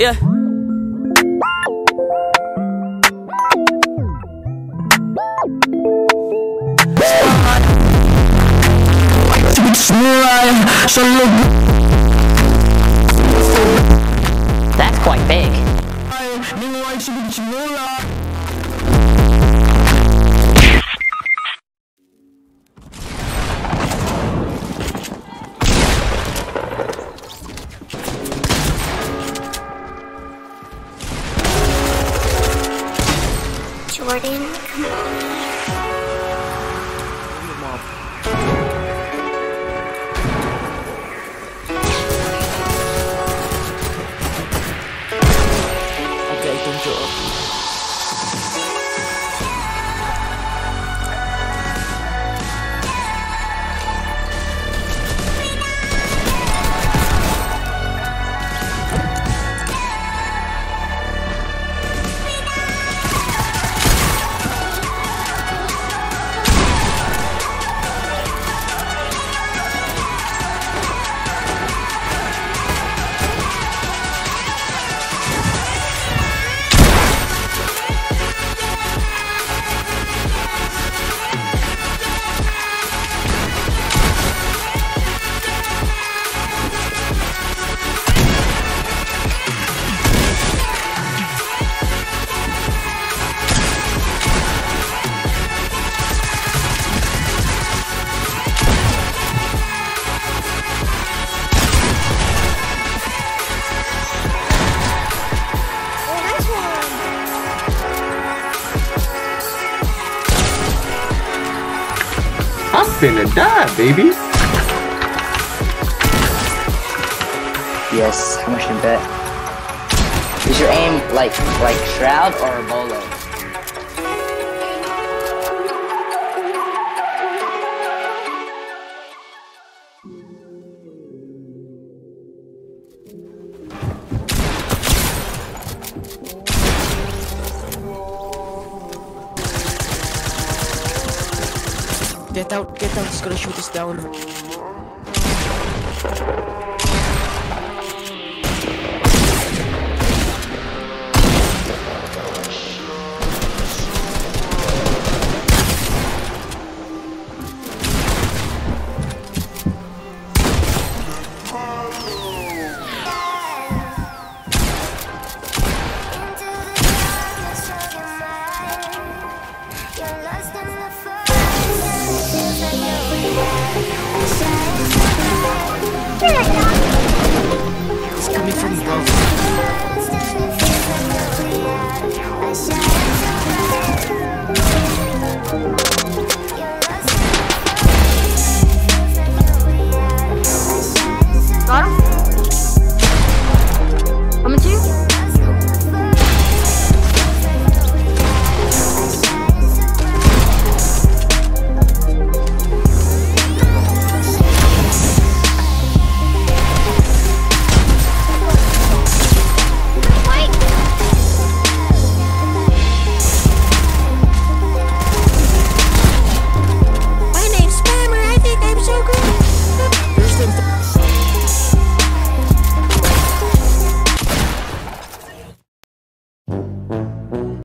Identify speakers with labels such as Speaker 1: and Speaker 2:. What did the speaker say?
Speaker 1: Yeah.
Speaker 2: That's quite big.
Speaker 3: Jordan,
Speaker 4: finna die, baby.
Speaker 2: Yes, how much you bet? Is your aim like like Shroud or Bolo?
Speaker 1: Get out, get out, he's gonna shoot us down. lost